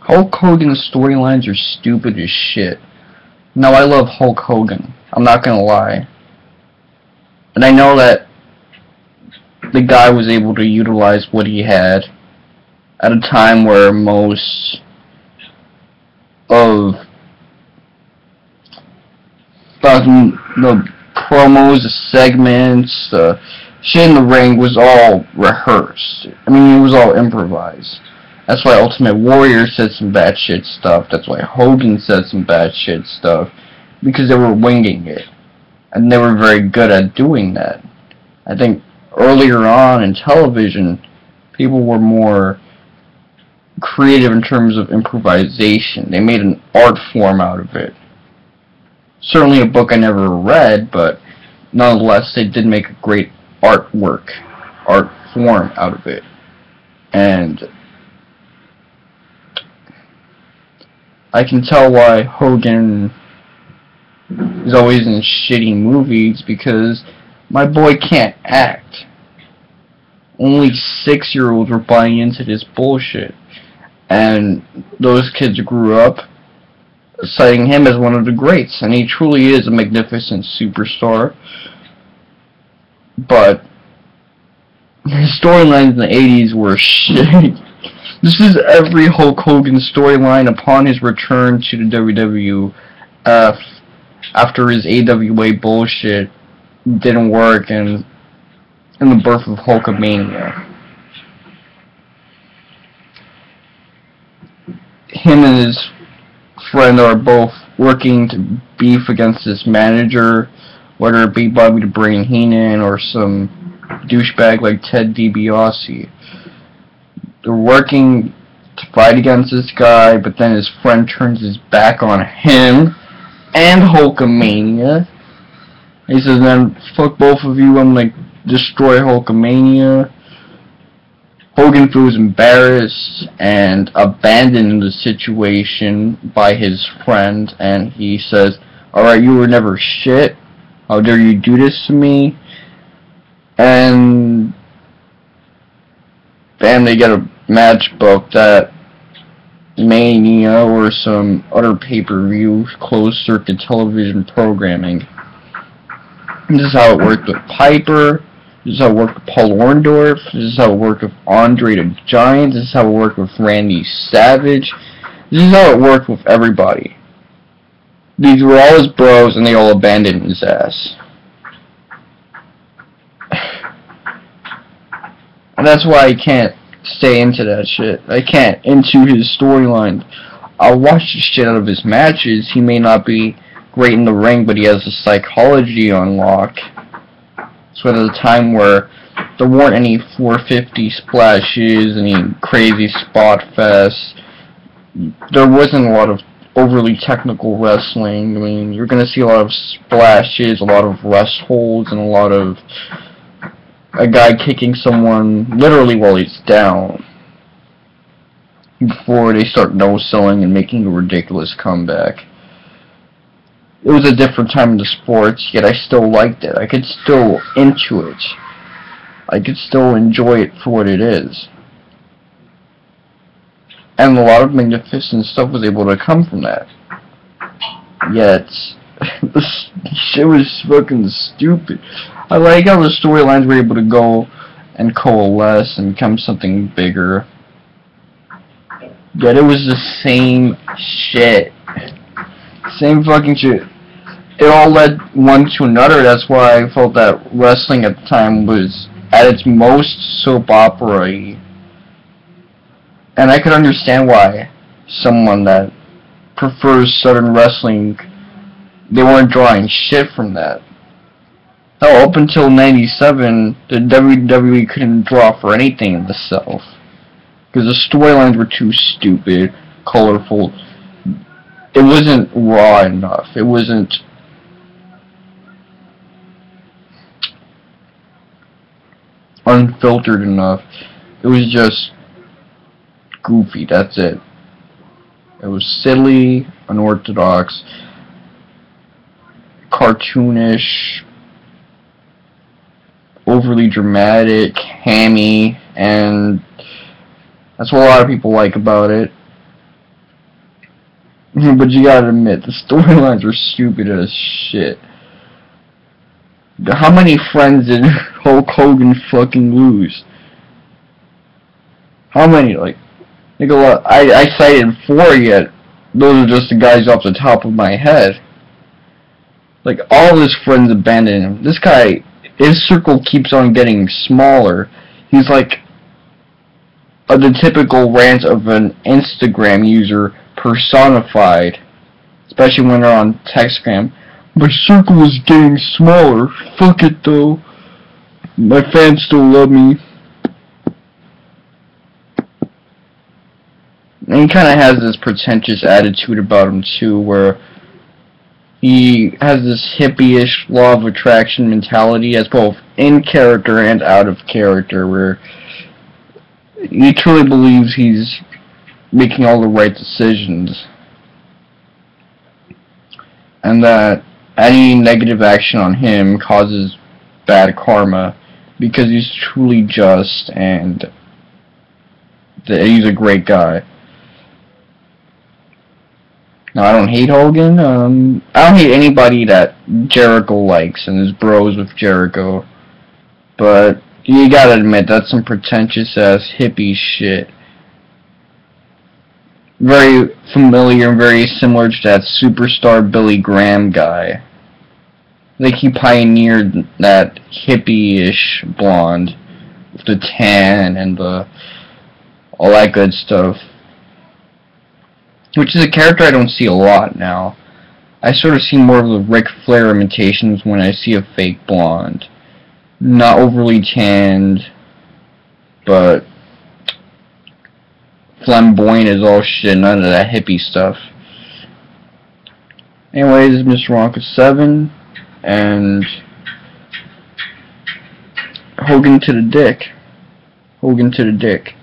Hulk Hogan's storylines are stupid as shit. Now I love Hulk Hogan. I'm not gonna lie. And I know that the guy was able to utilize what he had at a time where most of the promos, the segments, the shit in the ring was all rehearsed. I mean, it was all improvised. That's why Ultimate Warrior said some bad shit stuff. That's why Hogan said some bad shit stuff. Because they were winging it. And they were very good at doing that. I think earlier on in television, people were more creative in terms of improvisation. They made an art form out of it. Certainly a book I never read, but nonetheless, they did make a great artwork, art form out of it. And I can tell why Hogan is always in shitty movies because my boy can't act. Only six year olds were buying into this bullshit. And those kids grew up citing him as one of the greats, and he truly is a magnificent superstar. But his storylines in the 80s were shit. This is every Hulk Hogan storyline upon his return to the WWF after his AWA bullshit didn't work and in the birth of Hulkamania. Him and his friend are both working to beef against this manager, whether it be Bobby the Brain Heenan or some douchebag like Ted DiBiase. They're working to fight against this guy, but then his friend turns his back on him and Hulkamania. He says, then fuck both of you, I'm gonna destroy Hulkamania. Hogan feels embarrassed and abandoned the situation by his friend, and he says, Alright, you were never shit. How dare you do this to me? And then they get a match booked at Mania or some other pay-per-view closed circuit television programming. This is how it worked with Piper. This is how it worked with Paul Orndorff. This is how it worked with Andre the Giant. This is how it worked with Randy Savage. This is how it worked with everybody. These were all his bros, and they all abandoned his ass. And that's why I can't stay into that shit. I can't into his storyline. I'll watch the shit out of his matches. He may not be great in the ring, but he has the psychology on lock. So at a time where there weren't any 450 splashes, any crazy spot fests, there wasn't a lot of overly technical wrestling. I mean, you're going to see a lot of splashes, a lot of rest holds, and a lot of a guy kicking someone literally while he's down before they start no-selling and making a ridiculous comeback. It was a different time in the sports, yet I still liked it. I could still into it. I could still enjoy it for what it is. And a lot of magnificent stuff was able to come from that. Yet, shit was fucking stupid. I like how the storylines were able to go and coalesce and become something bigger. Yet it was the same shit. Same fucking shit. It all led one to another. That's why I felt that wrestling at the time was at its most soap opera -y. And I could understand why someone that prefers Southern wrestling, they weren't drawing shit from that. Oh, up until 97, the WWE couldn't draw for anything in the South. Because the storylines were too stupid, colorful. It wasn't raw enough. It wasn't unfiltered enough. It was just goofy, that's it. It was silly, unorthodox, cartoonish, overly dramatic, hammy, and that's what a lot of people like about it. but you gotta admit, the storylines were stupid as shit. How many friends did Hulk Hogan fucking lose? How many? Like, Nicola, I, I cited four yet. Those are just the guys off the top of my head. Like, all his friends abandoned him. This guy, his circle keeps on getting smaller. He's like the typical rant of an Instagram user personified, especially when they're on Textgram. My circle is getting smaller. Fuck it though. My fans still love me. And he kind of has this pretentious attitude about him too, where he has this hippie-ish law of attraction mentality as both in character and out of character, where he truly believes he's making all the right decisions. And that any negative action on him causes bad karma because he's truly just and that he's a great guy. Now, I don't hate Hogan. Um, I don't hate anybody that Jericho likes and is bros with Jericho. But you gotta admit, that's some pretentious ass hippie shit. Very familiar and very similar to that superstar Billy Graham guy. Like he pioneered that hippie-ish blonde with the tan and the all that good stuff. Which is a character I don't see a lot now. I sort of see more of the Ric Flair imitations when I see a fake blonde. Not overly tanned, but flamboyant as all shit, none of that hippie stuff. Anyways, Mr. Wonka 7, and Hogan to the dick. Hogan to the dick.